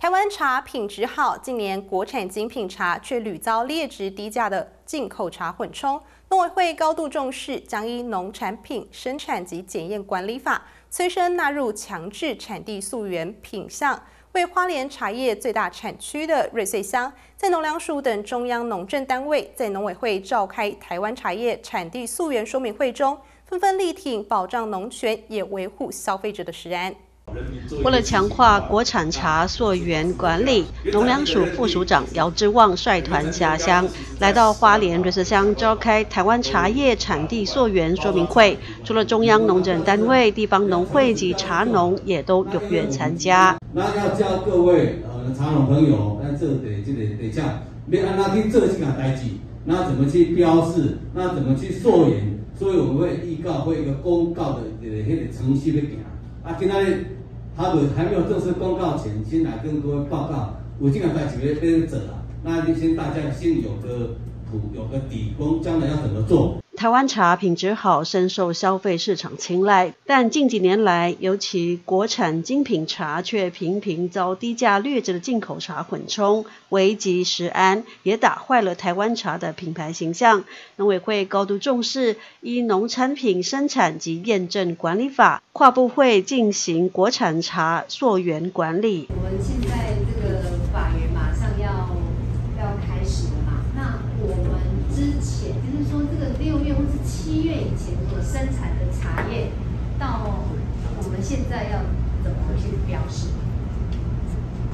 台湾茶品质好，近年国产精品茶却屡遭劣质低价的进口茶混充。农委会高度重视，将依农产品生产及检验管理法，催生纳入强制产地溯源品项。为花莲茶叶最大产区的瑞穗乡，在农粮署等中央农政单位在农委会召开台湾茶叶产地溯源说明会中，纷纷力挺保障农权，也维护消费者的食安。为了强化国产茶溯源管理，农粮署副署长姚志旺率团下乡，来到花莲瑞穗乡召开台湾茶叶产地溯源说明会。除了中央农政单位、地方农会及茶农，也都踊跃参加。那要教各位呃茶农朋友，那这得就得得像，要安那去做这件代志，那怎么去标示，那怎么去溯源？所以我们会预告会一个公告的呃迄个程序要行。啊，今仔。他们还没有正式公告前，先来跟各位报告，我今晚在几月边走了，那就先大家先有个谱，有个底，工将来要怎么做。台湾茶品质好，深受消费市场青睐。但近几年来，尤其国产精品茶却频频遭低价劣质的进口茶混充，危及食安，也打坏了台湾茶的品牌形象。农委会高度重视，依农产品生产及验证管理法，跨部会进行国产茶溯源管理。我们现在这个法源马上要要开始了嘛？那我们之前就是说这个六月或是七月以前所生产的茶叶，到我们现在要怎么去标示？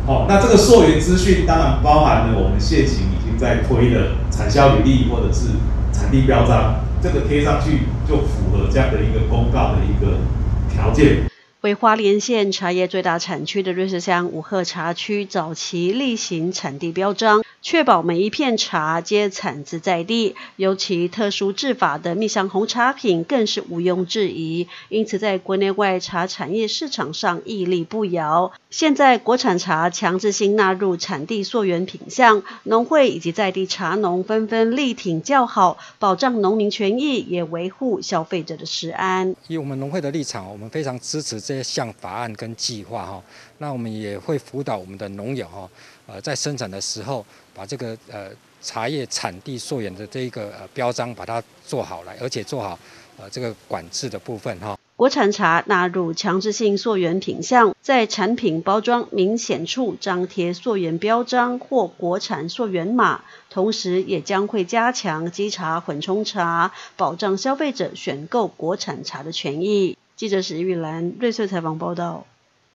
哦，那这个溯源资讯当然包含了我们现行已经在推的产销履历或者是产地标章，这个贴上去就符合这样的一个公告的一个条件。为花莲县茶叶最大产区的瑞士乡五鹤茶区早期例行产地标章，确保每一片茶皆产自在地。尤其特殊制法的蜜香红茶品更是毋庸置疑，因此在国内外茶产业市场上屹立不摇。现在国产茶强制性纳入产地溯源品项，农会以及在地茶农纷纷力挺叫好，保障农民权益，也维护消费者的食安。以我们农会的立场，我们非常支持这。这项法案跟计划哈，那我们也会辅导我们的农友哈，呃，在生产的时候把这个呃茶叶产地溯源的这一个呃标章把它做好来，而且做好呃这个管制的部分哈。国产茶纳入强制性溯源品项，在产品包装明显处张贴溯源标章或国产溯源码，同时也将会加强稽查混充茶，保障消费者选购国产茶的权益。记者史玉兰瑞穗采访报道。